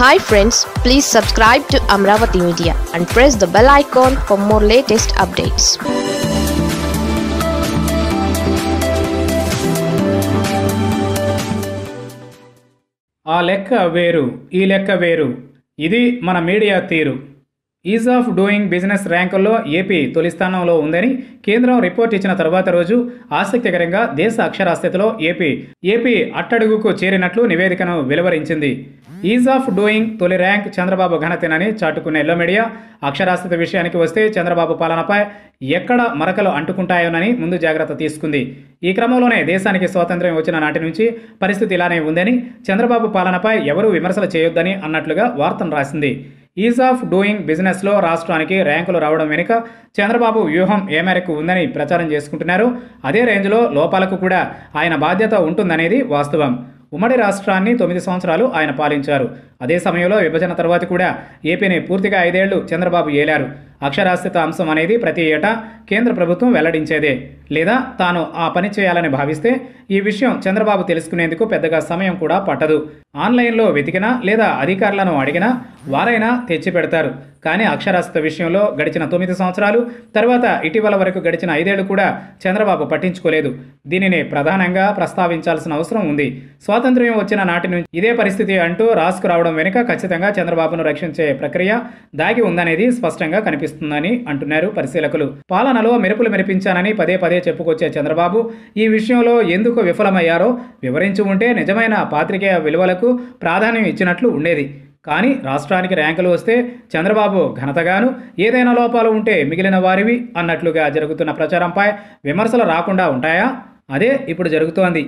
Hi friends please subscribe to Amaravati media and press the bell icon for more latest updates ఆ లెక్క వేరు ఈ లెక్క వేరు. ఇది మన మీడియా తీరు. ఈజ్ ఆఫ్ డూయింగ్ బిజినెస్ ర్యాంకుల్లో ఏపీ తొలి స్థానంలో ఉందని కేంద్రం రిపోర్ట్ ఇచ్చిన తర్వాత రోజు ఆసక్తికరంగా దేశ అక్షరాస్యతలో ఏపీ ఏపీ అట్టడుగుకు చేరినట్లు నివేదికను వెలువరించింది. ఈజ్ ఆఫ్ డూయింగ్ తొలి ర్యాంక్ చంద్రబాబు ఘనతేనని చాటుకున్న ఎల్లో మీడియా అక్షరాస్యత విషయానికి వస్తే చంద్రబాబు పాలనపై ఎక్కడ మరకలు అంటుకుంటాయోనని ముందు జాగ్రత్త తీసుకుంది. ఈ క్రమంలోనే దేశానికి స్వాతంత్ర్యం వచ్చిన నాటి నుంచి పరిస్థితి ఇలానే ఉందని చంద్రబాబు పాలనపై ఎవరూ విమర్శలు చేయొద్దని అన్నట్లుగా వార్తను రాసింది. ఈజ్ ఆఫ్ డూయింగ్ బిజినెస్లో రాష్ట్రానికి ర్యాంకులు రావడం వెనుక చంద్రబాబు వ్యూహం ఏ మేరకు ఉందని ప్రచారం చేసుకుంటున్నారు. అదే రేంజ్లో లోపాలకు కూడా ఆయన బాధ్యత ఉంటుందనేది వాస్తవం. ఉమ్మడి రాష్ట్రాన్ని తొమ్మిది సంవత్సరాలు ఆయన పాలించారు. అదే సమయంలో విభజన తర్వాత కూడా ఏపీని పూర్తిగా ఐదేళ్ళు చంద్రబాబు ఏలారు. అక్షరాస్యత అంశం అనేది ప్రతి ఏటా కేంద్ర ప్రభుత్వం వెల్లడించేదే. లేదా తాను ఆ పని చేయాలని భావిస్తే ఈ విషయం చంద్రబాబు తెలుసుకునేందుకు పెద్దగా సమయం కూడా పట్టదు. ఆన్లైన్లో వెతికినా లేదా అధికారులను అడిగినా వారైనా తెచ్చి పెడతారు కానీ అక్షరాస్యత విషయంలో గడిచిన తొమ్మిది సంవత్సరాలు తర్వాత ఇటీవల వరకు గడిచిన ఐదేళ్ళు కూడా చంద్రబాబు పట్టించుకోలేదు. దీనిని ప్రధానంగా ప్రస్తావించాల్సిన అవసరం ఉంది. స్వాతంత్ర్యం వచ్చిన నాటి నుంచి ఇదే పరిస్థితి అంటూ రాసుకురావడం వెనుక ఖచ్చితంగా చంద్రబాబును రక్షించే ప్రక్రియ దాగి ఉందనేది స్పష్టంగా కనిపిస్తుందని అంటున్నారు పరిశీలకులు. పాలనలో మెరుపులు మెరిపించానని పదే పదే చెప్పుకొచ్చే చంద్రబాబు ఈ విషయంలో ఎందుకు విఫలమయ్యారో వివరించి ఉంటే నిజమైన పాత్రికేయ విలువలకు ప్రాధాన్యం ఇచ్చినట్లు ఉండేది. కానీ రాష్ట్రానికి ర్యాంకులు వస్తే చంద్రబాబు ఘనతగాను ఏదైనా లోపాలు ఉంటే మిగిలిన వారివి అన్నట్లుగా జరుగుతున్న ప్రచారంపై విమర్శలు రాకుండా ఉంటాయా? అదే ఇప్పుడు జరుగుతోంది.